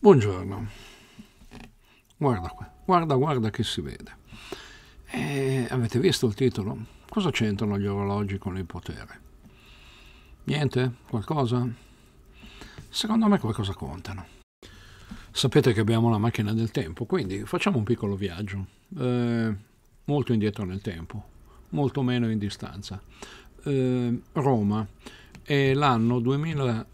Buongiorno. Guarda qua, guarda, guarda che si vede. E avete visto il titolo? Cosa c'entrano gli orologi con il potere? Niente? Qualcosa? Secondo me qualcosa contano. Sapete che abbiamo la macchina del tempo, quindi facciamo un piccolo viaggio. Eh, molto indietro nel tempo, molto meno in distanza. Eh, Roma è l'anno 2000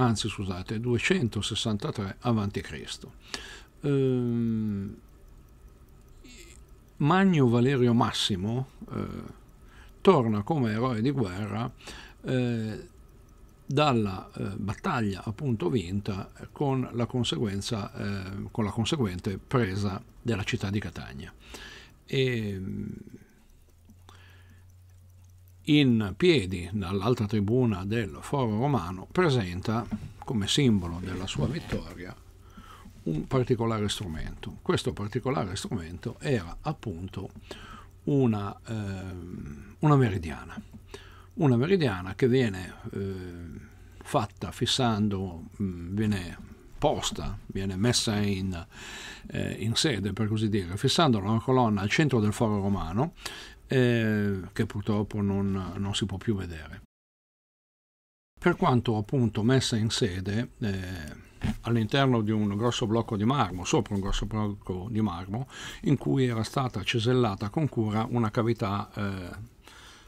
anzi scusate, 263 a.C. Ehm, Magno Valerio Massimo eh, torna come eroe di guerra eh, dalla eh, battaglia appunto vinta con la, eh, con la conseguente presa della città di Catania. E, in piedi dall'alta tribuna del Foro Romano, presenta come simbolo della sua vittoria un particolare strumento. Questo particolare strumento era appunto una, eh, una meridiana, una meridiana che viene eh, fatta fissando, mh, viene posta, viene messa in, eh, in, sede per così dire, fissando una colonna al centro del foro romano eh, che purtroppo non, non, si può più vedere. Per quanto appunto messa in sede eh, all'interno di un grosso blocco di marmo, sopra un grosso blocco di marmo, in cui era stata cesellata con cura una cavità eh,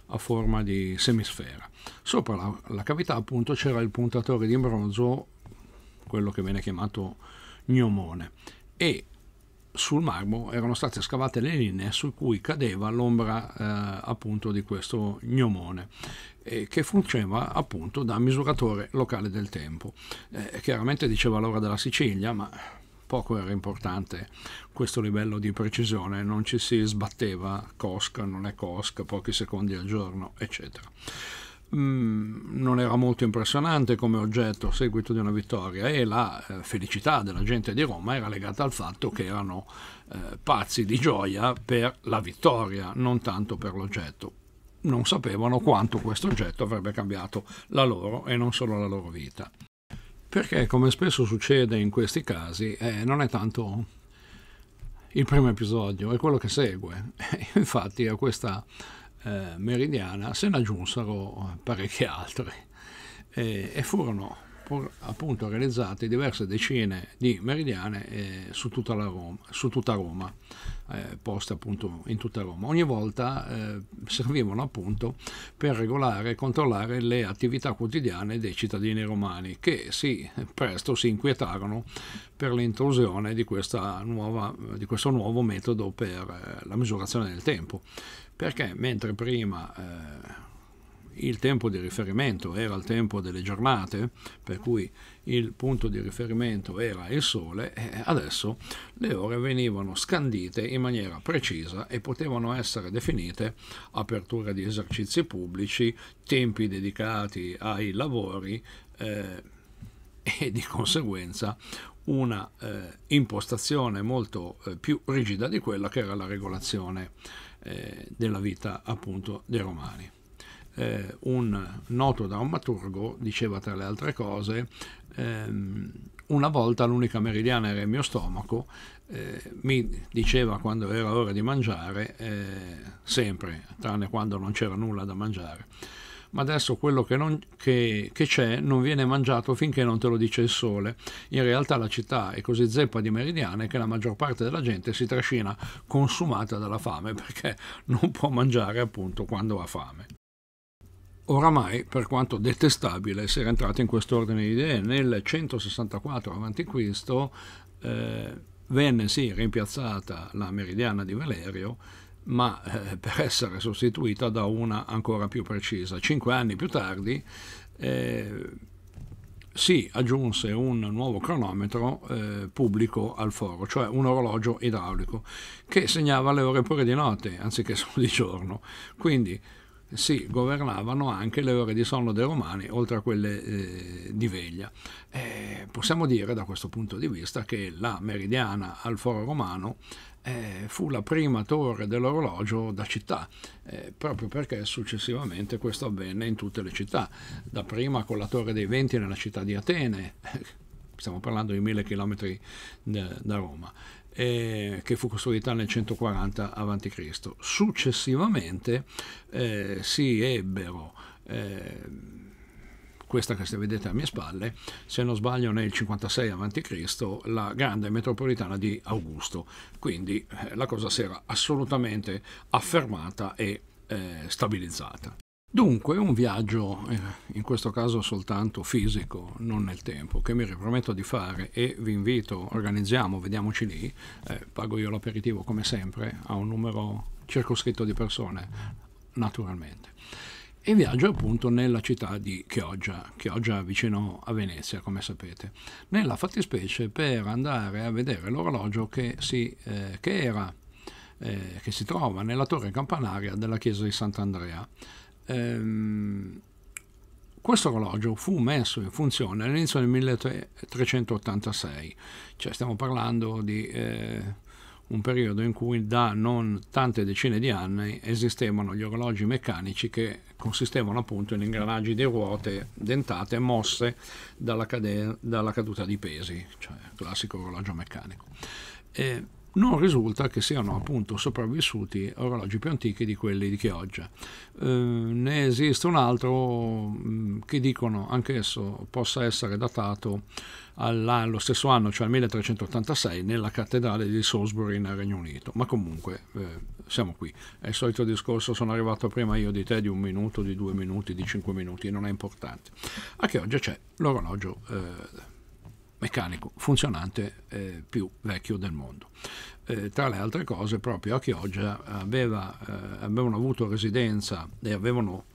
a forma di semisfera. Sopra la, la cavità appunto c'era il puntatore di bronzo, quello che viene chiamato gnomone, e sul marmo erano state scavate le linee su cui cadeva l'ombra eh, appunto di questo gnomone eh, che funzionava appunto da misuratore locale del tempo. Eh, chiaramente diceva l'ora della Sicilia, ma poco era importante questo livello di precisione, non ci si sbatteva COSC, non è COSC, pochi secondi al giorno, eccetera. Mm, non era molto impressionante come oggetto a seguito di una vittoria e la eh, felicità della gente di Roma era legata al fatto che erano eh, pazzi di gioia per la vittoria, non tanto per l'oggetto. Non sapevano quanto questo oggetto avrebbe cambiato la loro e non solo la loro vita. Perché, come spesso succede in questi casi, eh, non è tanto il primo episodio, è quello che segue. Infatti a questa eh, meridiana se ne aggiunsero parecchie altre eh, e furono appunto realizzate diverse decine di meridiane eh, su, tutta Roma, su, tutta Roma, eh, poste appunto in tutta Roma. Ogni volta eh, servivano appunto per regolare e controllare le attività quotidiane dei cittadini romani che sì, presto si inquietarono per l'intrusione di, nuova, di questo nuovo metodo per eh, la misurazione del tempo. Perché mentre prima eh, il tempo di riferimento era il tempo delle giornate, per cui il punto di riferimento era il sole, e adesso le ore venivano scandite in maniera precisa e potevano essere definite apertura di esercizi pubblici, tempi dedicati ai lavori eh, e di conseguenza una eh, impostazione molto eh, più rigida di quella che era la regolazione eh, della vita appunto dei romani. Eh, un noto drammaturgo diceva tra le altre cose ehm, una volta l'unica meridiana era il mio stomaco eh, mi diceva quando era ora di mangiare eh, sempre tranne quando non c'era nulla da mangiare ma adesso quello che, non, che, che, c'è non viene mangiato finché non te lo dice il sole. In realtà la città è così zeppa di meridiane che la maggior parte della gente si trascina consumata dalla fame perché non può mangiare appunto quando ha fame. Oramai, per quanto detestabile essere entrato in quest'ordine di idee, nel 164 a.C. Eh, venne sì rimpiazzata la meridiana di Valerio, ma eh, per essere sostituita da una ancora più precisa. Cinque anni più tardi eh, si aggiunse un nuovo cronometro eh, pubblico al foro, cioè un orologio idraulico, che segnava le ore pure di notte anziché solo di giorno. Quindi si governavano anche le ore di sonno dei romani, oltre a quelle eh, di veglia. Eh, possiamo dire da questo punto di vista che la meridiana al foro romano eh, fu la prima torre dell'orologio da città, eh, proprio perché successivamente questo avvenne in tutte le città, dapprima con la torre dei venti nella città di Atene, stiamo parlando di mille chilometri da Roma, eh, che fu costruita nel 140 a.C. Successivamente eh, si ebbero eh, questa che vedete alle mie spalle, se non sbaglio nel 56 a.C., la grande metropolitana di Augusto. Quindi eh, la cosa si era assolutamente affermata e eh, stabilizzata. Dunque, un viaggio, eh, in questo caso soltanto fisico, non nel tempo, che mi riprometto di fare e vi invito, organizziamo, vediamoci lì, eh, pago io l'aperitivo come sempre a un numero circoscritto di persone, naturalmente. E viaggio appunto nella città di Chioggia, Chioggia vicino a Venezia, come sapete, nella fattispecie per andare a vedere l'orologio che si, eh, che era, eh, che si trova nella torre campanaria della chiesa di Sant'Andrea. Ehm, questo orologio fu messo in funzione all'inizio del 1386, cioè stiamo parlando di eh, un periodo in cui da non tante decine di anni esistevano gli orologi meccanici che consistevano appunto in ingranaggi di ruote dentate mosse dalla, dalla caduta di pesi, cioè classico orologio meccanico. E non risulta che siano appunto sopravvissuti orologi più antichi di quelli di Chioggia. Eh, ne esiste un altro mm, che dicono anch'esso possa essere datato allo stesso anno, cioè al 1386, nella cattedrale di Salisbury nel Regno Unito. Ma comunque eh, siamo qui. È il solito discorso, sono arrivato prima io di te di un minuto, di due minuti, di cinque minuti, non è importante. A Chioggia c'è l'orologio. Eh, meccanico funzionante eh, più vecchio del mondo. Eh, tra le altre cose, proprio a Chioggia aveva, eh, avevano avuto residenza e avevano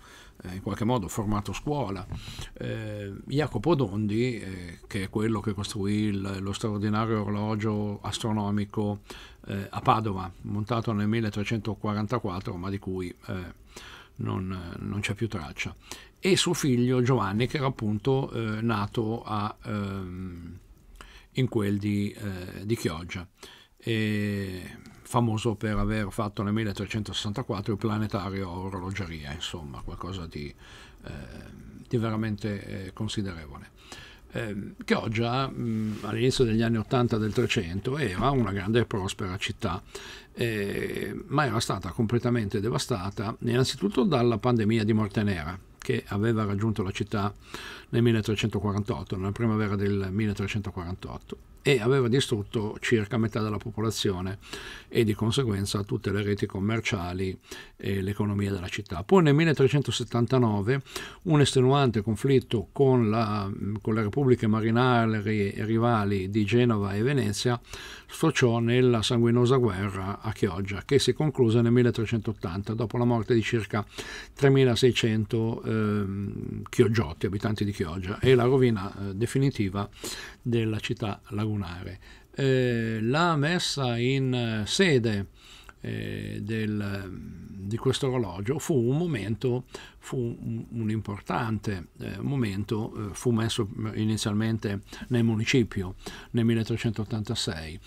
eh, in qualche modo formato scuola. Eh, Jacopo Dondi, eh, che è quello che costruì il, lo straordinario orologio astronomico a Padova, montato nel 1344, ma di cui non, non, c'è più traccia e suo figlio Giovanni che era appunto eh, nato a, ehm, in quel di, eh, di Chioggia, e famoso per aver fatto nel 1364 il planetario orologeria, insomma qualcosa di, eh, di veramente eh, considerevole. Eh, Chioggia mh, all'inizio degli anni 80 del 300 era una grande e prospera città, eh, ma era stata completamente devastata innanzitutto dalla pandemia di morte nera che aveva raggiunto la città nel 1348, nella primavera del 1348 e aveva distrutto circa metà della popolazione e di conseguenza tutte le reti commerciali e l'economia della città. Poi nel 1379 un estenuante conflitto con, la, con le repubbliche marinari rivali di Genova e Venezia sfociò nella sanguinosa guerra a Chioggia che si concluse nel 1380 dopo la morte di circa 3600 eh, chioggiotti, abitanti di Chioggia e la rovina eh, definitiva della città lagunare. Eh, la messa in eh, sede eh, del, di questo orologio fu un momento, fu un, un importante eh, momento, eh, fu messo inizialmente nel municipio nel 1386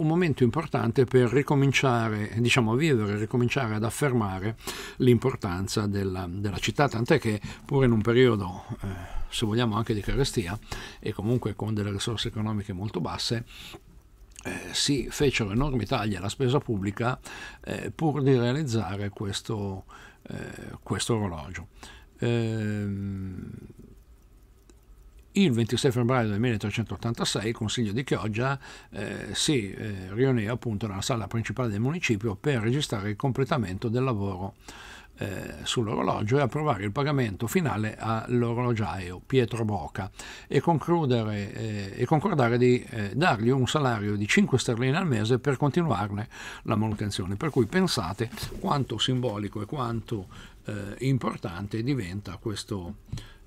un momento importante per ricominciare, diciamo, a vivere, ricominciare ad affermare l'importanza della, della città, tant'è che pure in un periodo, eh, se vogliamo anche di carestia, e comunque con delle risorse economiche molto basse, eh, si fecero enormi tagli alla spesa pubblica eh, pur di realizzare questo, eh, questo orologio. Il 26 febbraio del 1386 il Consiglio di Chioggia eh, si eh, riunì appunto nella sala principale del municipio per registrare il completamento del lavoro eh, sull'orologio e approvare il pagamento finale all'orologiaio Pietro Broca e, eh, e concordare di eh, dargli un salario di 5 sterline al mese per continuarne la manutenzione. Per cui pensate quanto simbolico e quanto eh, importante diventa questo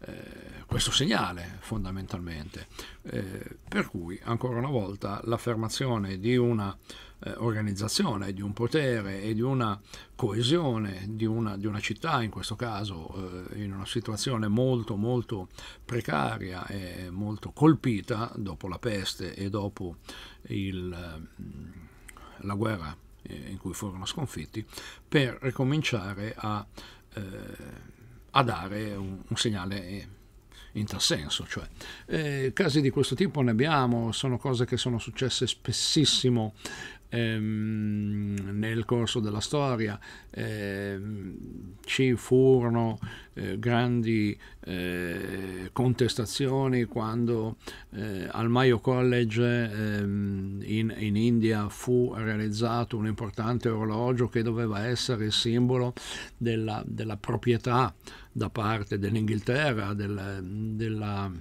eh, questo segnale fondamentalmente. Eh, per cui, ancora una volta, l'affermazione di una eh, organizzazione, di un potere e di una coesione di una, di una città, in questo caso eh, in una situazione molto molto precaria e molto colpita dopo la peste e dopo il, la guerra in cui furono sconfitti, per ricominciare a a dare un, un segnale in tal senso. Cioè. Eh, casi di questo tipo ne abbiamo, sono cose che sono successe spessissimo ehm, nel corso della storia ehm, ci furono eh, grandi eh, contestazioni quando eh, al Mayo College ehm, in, in, India fu realizzato un importante orologio che doveva essere il simbolo della, della proprietà da parte dell'Inghilterra, del, della,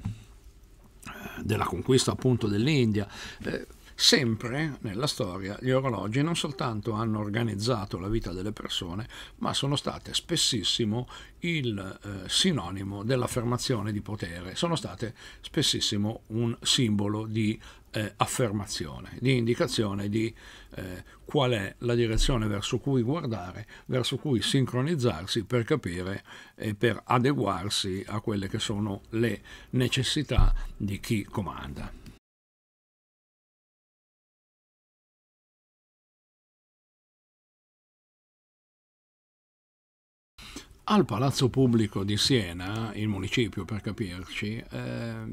della conquista appunto dell'India. Eh, Sempre nella storia gli orologi non soltanto hanno organizzato la vita delle persone, ma sono state spessissimo il eh, sinonimo dell'affermazione di potere, sono state spessissimo un simbolo di eh, affermazione, di indicazione di eh, qual è la direzione verso cui guardare, verso cui sincronizzarsi per capire e per adeguarsi a quelle che sono le necessità di chi comanda. Al Palazzo Pubblico di Siena, il municipio per capirci, eh,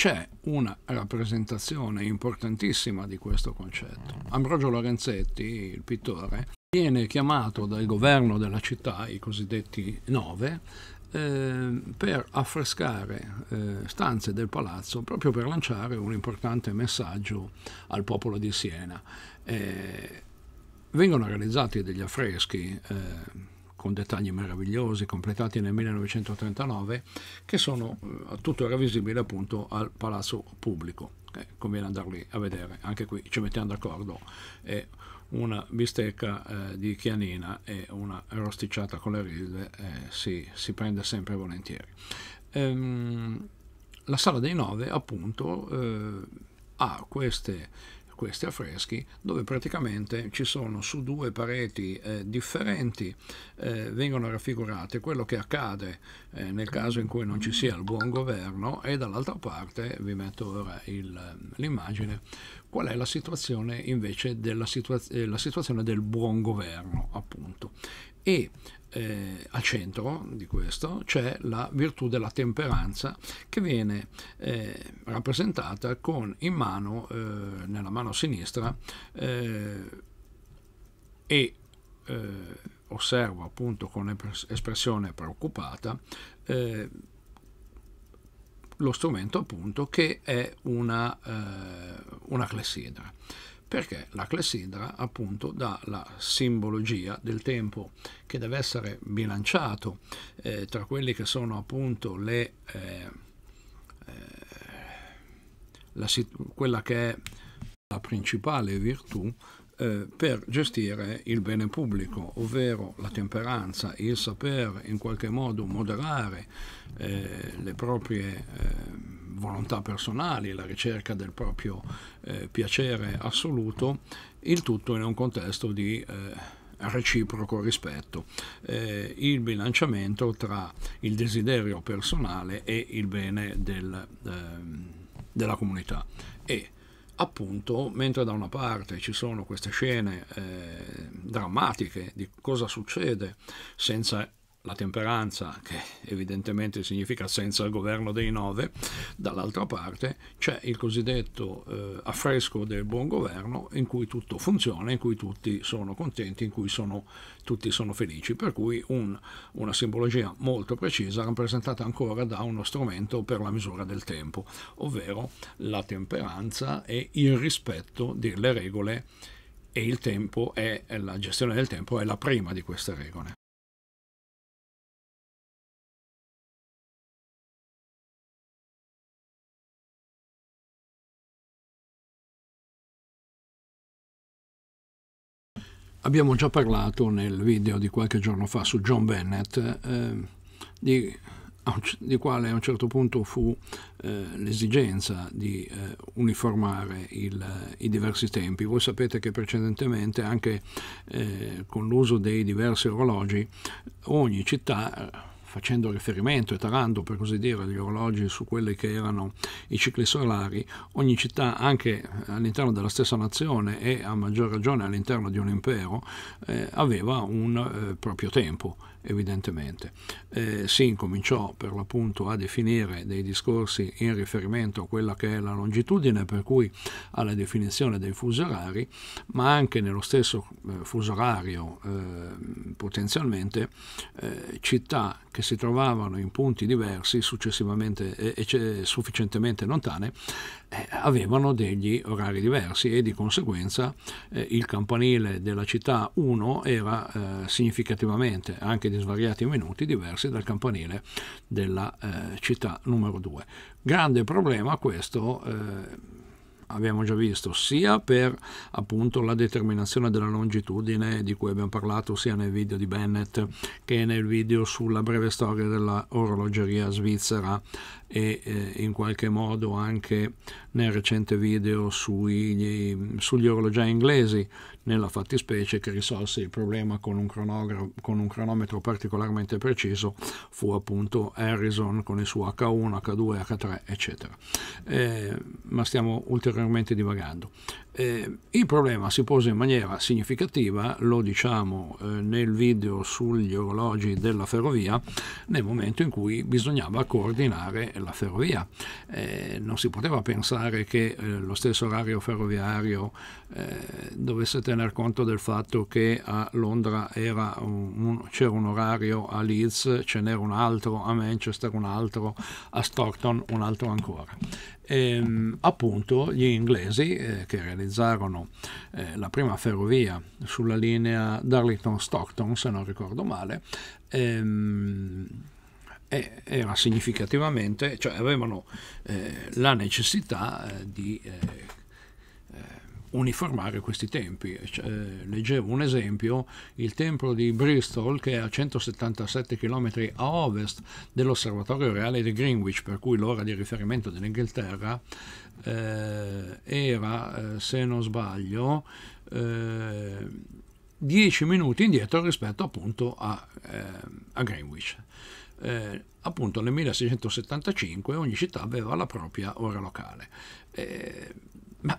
c'è una rappresentazione importantissima di questo concetto. Ambrogio Lorenzetti, il pittore, viene chiamato dal governo della città, i cosiddetti nove, eh, per affrescare eh, stanze del palazzo proprio per lanciare un importante messaggio al popolo di Siena. Eh, Vengono realizzati degli affreschi eh, con dettagli meravigliosi, completati nel 1939, che sono eh, tuttora visibili appunto al Palazzo Pubblico. Eh, conviene andarli a vedere, anche qui ci mettiamo d'accordo. È una bistecca eh, di chianina e una rosticciata con le rive eh, si, si, prende sempre volentieri. Ehm, la sala dei nove appunto eh, ha queste questi affreschi dove praticamente ci sono su due pareti eh, differenti eh, vengono raffigurate quello che accade eh, nel caso in cui non ci sia il buon governo e dall'altra parte vi metto ora il, l'immagine qual è la situazione invece della situa- eh, la situazione del buon governo appunto? E eh, al centro di questo c'è la virtù della temperanza che viene eh, rappresentata con in mano, eh, nella mano sinistra, eh, e eh, osservo appunto con espressione preoccupata lo strumento appunto che è una, una clessidra. Perché la clessidra appunto dà la simbologia del tempo che deve essere bilanciato eh, tra quelli che sono appunto le, eh, eh, la, quella che è la principale virtù eh, per gestire il bene pubblico, ovvero la temperanza, il saper in qualche modo moderare eh, le proprie eh, volontà personali, la ricerca del proprio eh, piacere assoluto, il tutto in un contesto di eh, reciproco rispetto, eh, il bilanciamento tra il desiderio personale e il bene del, ehm, della comunità. E appunto, mentre da una parte ci sono queste scene eh, drammatiche di cosa succede senza la temperanza, che evidentemente significa senza il governo dei nove, dall'altra parte c'è il cosiddetto eh, affresco del buon governo in cui tutto funziona, in cui tutti sono contenti, in cui sono, tutti sono felici, per cui un, una simbologia molto precisa rappresentata ancora da uno strumento per la misura del tempo, ovvero la temperanza e il rispetto delle regole e il tempo è, la gestione del tempo è la prima di queste regole. Abbiamo già parlato nel video di qualche giorno fa su John Bennett eh, di, di, quale a un certo punto fu eh, l'esigenza di eh, uniformare il, i diversi tempi. Voi sapete che precedentemente anche eh, con l'uso dei diversi orologi ogni città facendo riferimento e tarando per così dire gli orologi su quelli che erano i cicli solari, ogni città anche all'interno della stessa nazione e a maggior ragione all'interno di un impero eh, aveva un eh, proprio tempo evidentemente. Eh, si incominciò per l'appunto a definire dei discorsi in riferimento a quella che è la longitudine, per cui alla definizione dei fusi orari, ma anche nello stesso eh, fuso orario eh, potenzialmente città che si trovavano in punti diversi, successivamente e sufficientemente lontane, eh, avevano degli orari diversi e di conseguenza eh, il campanile della città 1 era eh, significativamente, anche di svariati minuti, diversi dal campanile della eh, città numero 2. Grande problema questo eh, abbiamo già visto, sia per appunto la determinazione della longitudine di cui abbiamo parlato sia nel video di Bennett che nel video sulla breve storia dell'orologeria svizzera e eh, in qualche modo anche nel recente video sui, sugli orologiai inglesi, nella fattispecie che risolse il problema con un, con un, cronometro particolarmente preciso fu appunto Harrison con il suo H1, H2, H3 eccetera. Eh, ma stiamo ulteriormente divagando. Eh, il problema si pose in maniera significativa, lo diciamo eh, nel video sugli orologi della ferrovia, nel momento in cui bisognava coordinare la ferrovia. Eh, non si poteva pensare che eh, lo stesso orario ferroviario eh, dovesse tener conto del fatto che a Londra un, un, c'era un orario, a Leeds ce n'era un altro, a Manchester un altro, a Stockton un altro ancora ehm, appunto gli inglesi eh, che realizzarono eh, la prima ferrovia sulla linea Darlington-Stockton, se non ricordo male, ehm, era significativamente, cioè avevano eh, la necessità eh, di eh, uniformare questi tempi. Cioè, leggevo un esempio, il tempio di Bristol che è a 177 km a ovest dell'osservatorio reale di Greenwich, per cui l'ora di riferimento dell'Inghilterra eh, era, eh, se non sbaglio, eh, 10 minuti indietro rispetto appunto a, eh, a Greenwich. Eh, appunto nel 1675 ogni città aveva la propria ora locale. Eh, ma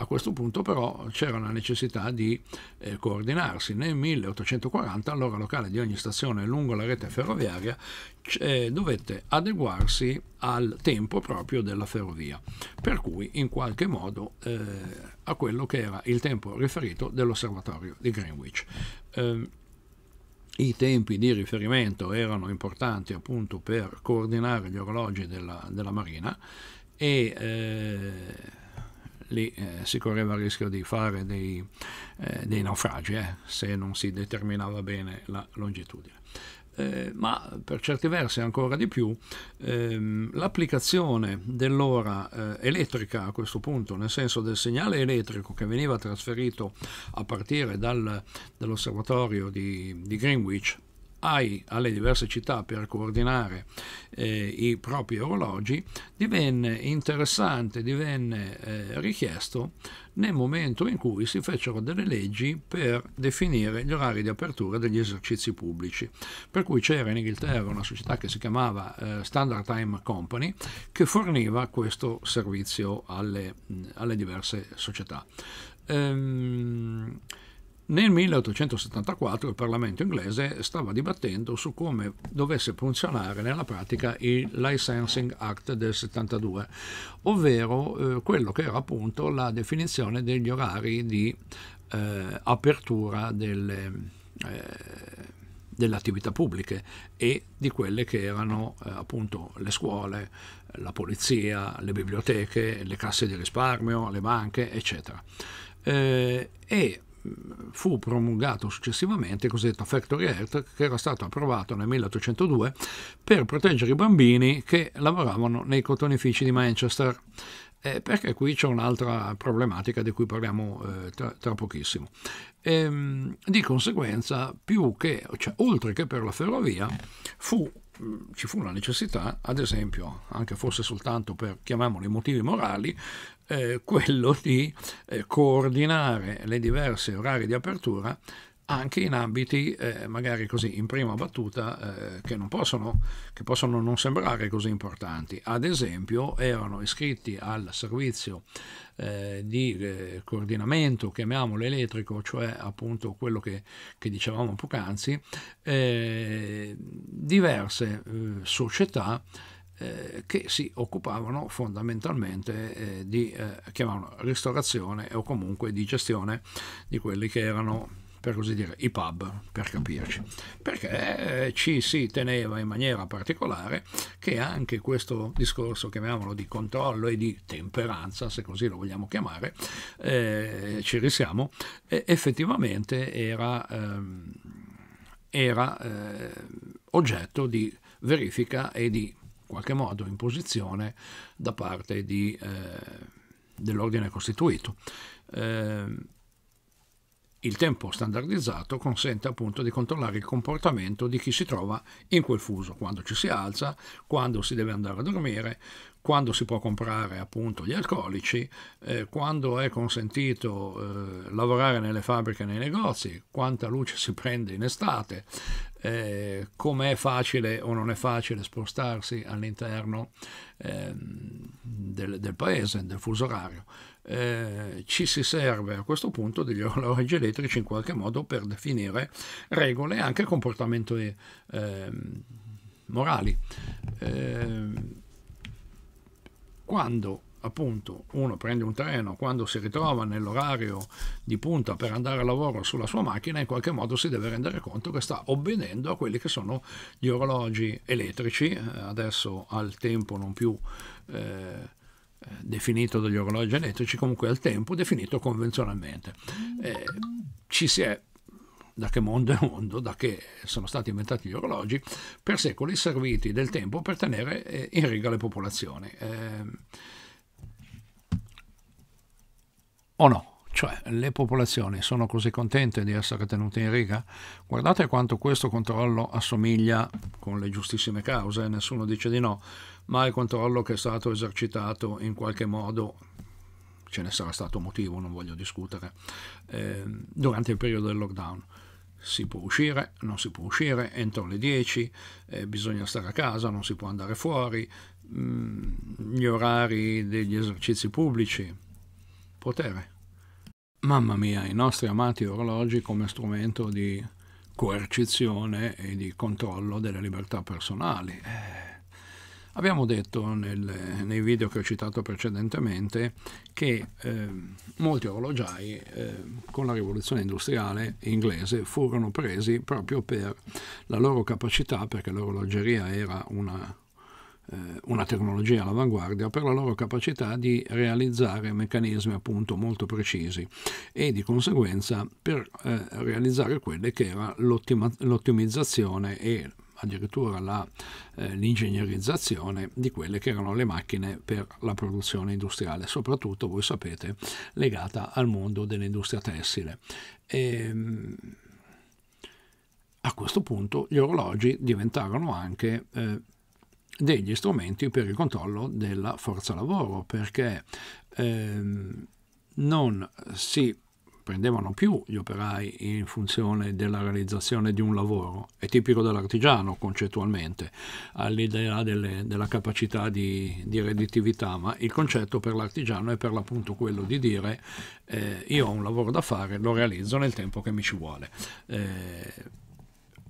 a questo punto però c'era la necessità di eh, coordinarsi. Nel 1840 l'ora locale di ogni stazione lungo la rete ferroviaria eh, dovette adeguarsi al tempo proprio della ferrovia, per cui in qualche modo eh, a quello che era il tempo riferito dell'osservatorio di Greenwich. Ehm, I tempi di riferimento erano importanti appunto per coordinare gli orologi della, della Marina e eh, lì eh, si correva il rischio di fare dei, eh, dei naufragi eh, se non si determinava bene la longitudine. Eh, ma per certi versi ancora di più ehm, l'applicazione dell'ora eh, elettrica a questo punto, nel senso del segnale elettrico che veniva trasferito a partire dal, dall'osservatorio di, di Greenwich ai, alle diverse città per coordinare eh, i propri orologi, divenne interessante, divenne eh, richiesto nel momento in cui si fecero delle leggi per definire gli orari di apertura degli esercizi pubblici. Per cui c'era in Inghilterra una società che si chiamava eh, Standard Time Company che forniva questo servizio alle, alle diverse società. Ehm, nel 1874 il Parlamento inglese stava dibattendo su come dovesse funzionare nella pratica il Licensing Act del 72, ovvero eh, quello che era appunto la definizione degli orari di eh, apertura delle, eh, delle attività pubbliche e di quelle che erano eh, appunto le scuole, la polizia, le biblioteche, le casse di risparmio, le banche, eccetera. Eh, e fu promulgato successivamente il cosiddetto Factory Act che era stato approvato nel 1802 per proteggere i bambini che lavoravano nei cotonifici di Manchester. Eh, perché qui c'è un'altra problematica di cui parliamo eh, tra, tra, pochissimo. E, ehm, di conseguenza, che, cioè, oltre che per la ferrovia, fu ci fu la necessità, ad esempio, anche forse soltanto per, chiamiamoli, motivi morali, eh, quello di eh, coordinare le diverse orari di apertura anche in ambiti eh, magari così in prima battuta eh, che, possono, che possono non sembrare così importanti. Ad esempio erano iscritti al servizio eh, di eh, coordinamento, chiamiamolo elettrico, cioè appunto quello che, che dicevamo poc'anzi, eh, diverse eh, società eh, che si occupavano fondamentalmente eh, di eh, ristorazione o comunque di gestione di quelli che erano per così dire, i pub, per capirci, perché eh, ci si teneva in maniera particolare che anche questo discorso, chiamiamolo di controllo e di temperanza, se così lo vogliamo chiamare, eh, ci risiamo, eh, effettivamente era, ehm, era eh, oggetto di verifica e di qualche modo imposizione da parte di, eh, dell'ordine costituito. Eh, il tempo standardizzato consente appunto di controllare il comportamento di chi si trova in quel fuso, quando ci si alza, quando si deve andare a dormire, quando si può comprare appunto gli alcolici, eh, quando è consentito eh, lavorare nelle fabbriche e nei negozi, quanta luce si prende in estate, eh, come è facile o non è facile spostarsi all'interno ehm, del, del, paese, del fuso orario. Eh, ci si serve a questo punto degli orologi elettrici in qualche modo per definire regole e anche comportamenti eh, morali. Eh, quando appunto uno prende un treno, quando si ritrova nell'orario di punta per andare a lavoro sulla sua macchina, in qualche modo si deve rendere conto che sta obbedendo a quelli che sono gli orologi elettrici, eh, adesso al tempo non più eh, definito dagli orologi elettrici, comunque al tempo definito convenzionalmente. Eh, ci si è da che mondo è mondo, da che sono stati inventati gli orologi, per secoli serviti del tempo per tenere eh, in riga le popolazioni. Eh, o no? Cioè, le popolazioni sono così contente di essere tenute in riga? Guardate quanto questo controllo assomiglia, con le giustissime cause, nessuno dice di no, ma al controllo che è stato esercitato in qualche modo, ce ne sarà stato motivo, non voglio discutere, eh, durante il periodo del lockdown. Si può uscire, non si può uscire, entro le 10, eh, bisogna stare a casa, non si può andare fuori, mh, mm, gli orari degli esercizi pubblici, potere. Mamma mia, i nostri amati orologi come strumento di coercizione e di controllo delle libertà personali. Eh, abbiamo detto nel, nei video che ho citato precedentemente che eh, molti orologiai eh, con la rivoluzione industriale inglese furono presi proprio per la loro capacità, perché l'orologeria era una eh, una tecnologia all'avanguardia per la loro capacità di realizzare meccanismi appunto molto precisi e di conseguenza per eh, realizzare quelle che era l'ottimizzazione e addirittura la, eh, l'ingegnerizzazione di quelle che erano le macchine per la produzione industriale, soprattutto voi sapete legata al mondo dell'industria tessile. E, ehm, a questo punto gli orologi diventarono anche eh, degli strumenti per il controllo della forza lavoro, perché ehm, non si prendevano più gli operai in funzione della realizzazione di un lavoro, è tipico dell'artigiano concettualmente, all'idea delle, della capacità di, di, redditività, ma il concetto per l'artigiano è per l'appunto quello di dire eh, io ho un lavoro da fare, lo realizzo nel tempo che mi ci vuole. Eh,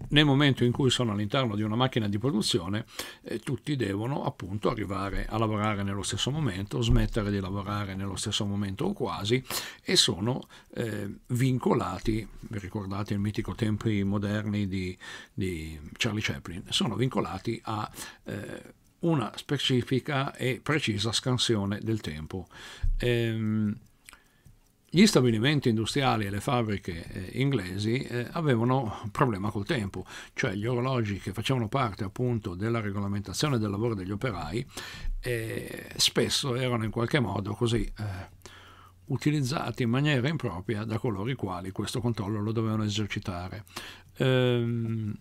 nel momento in cui sono all'interno di una macchina di produzione, eh, tutti devono appunto arrivare a lavorare nello stesso momento, smettere di lavorare nello stesso momento o quasi, e sono eh, vincolati, vi ricordate il mitico tempi moderni di, di Charlie Chaplin, sono vincolati a eh, una specifica e precisa scansione del tempo. Ehm, gli stabilimenti industriali e le fabbriche eh, inglesi eh, avevano un problema col tempo, cioè gli orologi che facevano parte appunto della regolamentazione del lavoro degli operai eh, spesso erano in qualche modo così eh, utilizzati in maniera impropria da coloro i quali questo controllo lo dovevano esercitare. Ehm,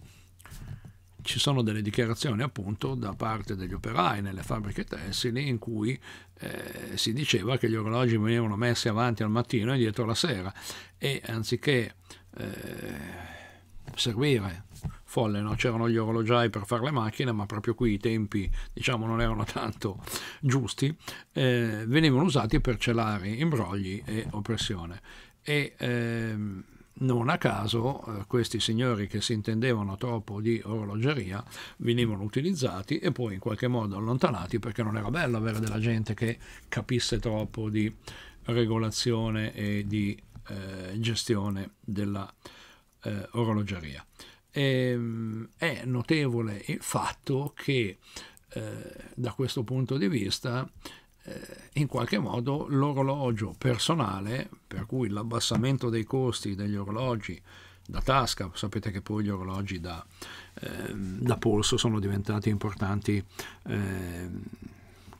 ci sono delle dichiarazioni appunto da parte degli operai nelle fabbriche tessili in cui eh, si diceva che gli orologi venivano messi avanti al mattino e dietro la sera e anziché eh, servire. Folle, no? c'erano gli orologiai per fare le macchine, ma proprio qui i tempi diciamo, non erano tanto giusti, eh, venivano usati per celare imbrogli e oppressione. E, ehm, non a caso eh, questi signori che si intendevano troppo di orologeria venivano utilizzati e poi in qualche modo allontanati perché non era bello avere della gente che capisse troppo di regolazione e di eh, gestione della eh, orologeria. E, ehm, è notevole il fatto che eh, da questo punto di vista in qualche modo l'orologio personale, per cui l'abbassamento dei costi degli orologi da tasca, sapete che poi gli orologi da, eh, da polso sono diventati importanti eh,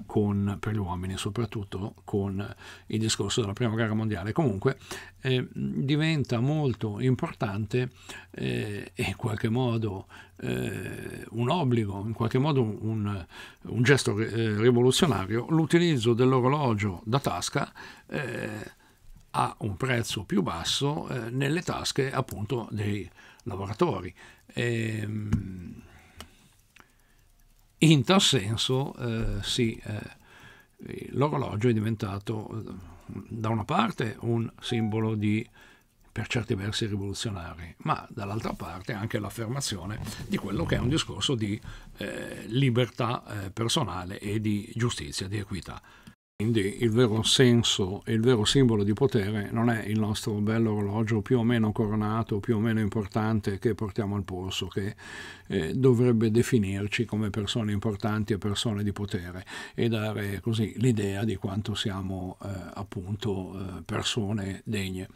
con, per gli uomini, soprattutto con il discorso della prima guerra mondiale. Comunque eh, diventa molto importante eh, e in qualche modo eh, un obbligo, in qualche modo un, un gesto eh, rivoluzionario, l'utilizzo dell'orologio da tasca eh, a un prezzo più basso eh, nelle tasche appunto dei lavoratori. Ehm, in tal senso, eh, sì, eh, l'orologio è diventato eh, da una parte un simbolo di per certi versi rivoluzionari, ma dall'altra parte anche l'affermazione di quello che è un discorso di eh, libertà eh, personale e di giustizia, di equità. Quindi il vero senso e il vero simbolo di potere non è il nostro bello orologio più o meno coronato, più o meno importante che portiamo al polso, che eh, dovrebbe definirci come persone importanti e persone di potere e dare così l'idea di quanto siamo eh, appunto eh, persone degne.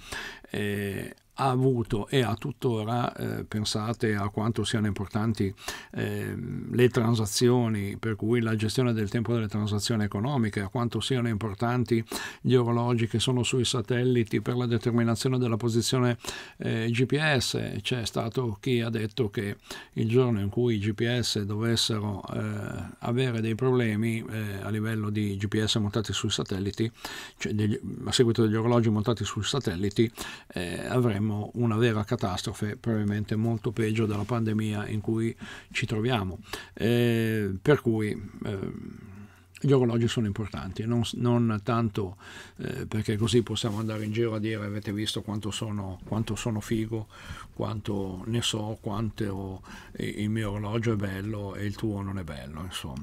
Ha avuto e ha tuttora, eh, pensate a quanto siano importanti eh, le transazioni, per cui la gestione del tempo delle transazioni economiche, a quanto siano importanti gli orologi che sono sui satelliti per la determinazione della posizione eh, GPS. C'è stato chi ha detto che il giorno in cui i GPS dovessero eh, avere dei problemi eh, a livello di GPS montati sui satelliti, cioè degli, a seguito degli orologi montati sui satelliti, eh, avremmo avremmo una vera catastrofe, probabilmente molto peggio della pandemia in cui ci troviamo. Eh, per cui eh, gli orologi sono importanti, non, non tanto eh, perché così possiamo andare in giro a dire avete visto quanto sono, quanto sono figo, quanto ne so, quanto il mio orologio è bello e il tuo non è bello, insomma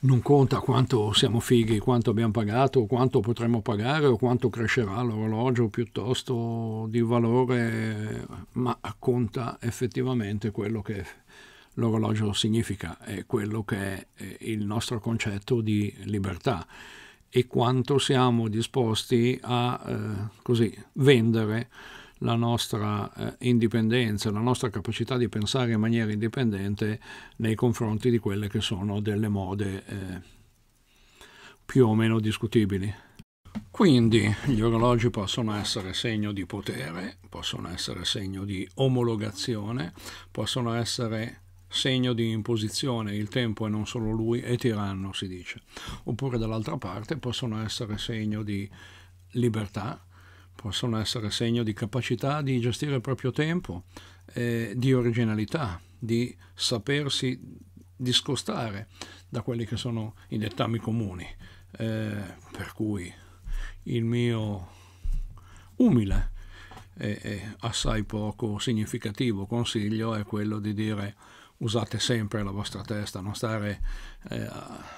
non conta quanto siamo fighi, quanto abbiamo pagato, quanto potremo pagare o quanto crescerà l'orologio piuttosto di valore, ma conta effettivamente quello che l'orologio significa e quello che è il nostro concetto di libertà. E quanto siamo disposti a eh, così vendere la nostra eh, indipendenza, la nostra capacità di pensare in maniera indipendente nei confronti di quelle che sono delle mode eh, più o meno discutibili. Quindi gli orologi possono essere segno di potere, possono essere segno di omologazione, possono essere segno di imposizione, il tempo è non solo lui, è tiranno, si dice. Oppure dall'altra parte possono essere segno di libertà, possono essere segno di capacità di gestire il proprio tempo, eh, di originalità, di sapersi discostare da quelli che sono i dettami comuni. Eh, per cui il mio umile e, e assai poco significativo consiglio è quello di dire usate sempre la vostra testa, non, stare, eh,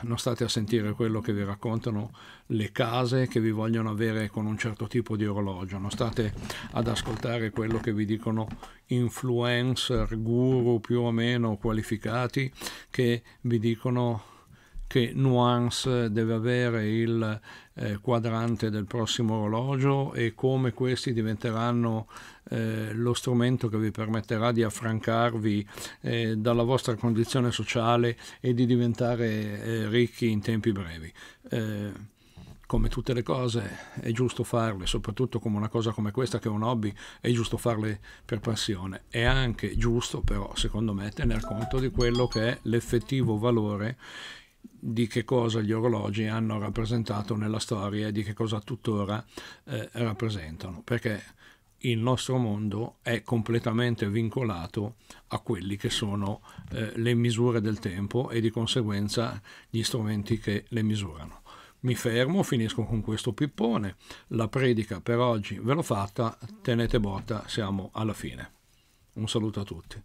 non, state a sentire quello che vi raccontano le case che vi vogliono avere con un certo tipo di orologio, non state ad ascoltare quello che vi dicono influencer, guru più o meno qualificati che vi dicono che nuance deve avere il eh, quadrante del prossimo orologio e come questi diventeranno eh, lo strumento che vi permetterà di affrancarvi eh, dalla vostra condizione sociale e di diventare eh, ricchi in tempi brevi eh, come tutte le cose è giusto farle, soprattutto come una cosa come questa che è un hobby, è giusto farle per passione. È anche giusto però, secondo me, tener conto di quello che è l'effettivo valore di che cosa gli orologi hanno rappresentato nella storia e di che cosa tuttora eh, rappresentano, perché il nostro mondo è completamente vincolato a quelli che sono eh, le misure del tempo e di conseguenza gli strumenti che le misurano. Mi fermo, finisco con questo pippone, la predica per oggi ve l'ho fatta, tenete botta, siamo alla fine. Un saluto a tutti.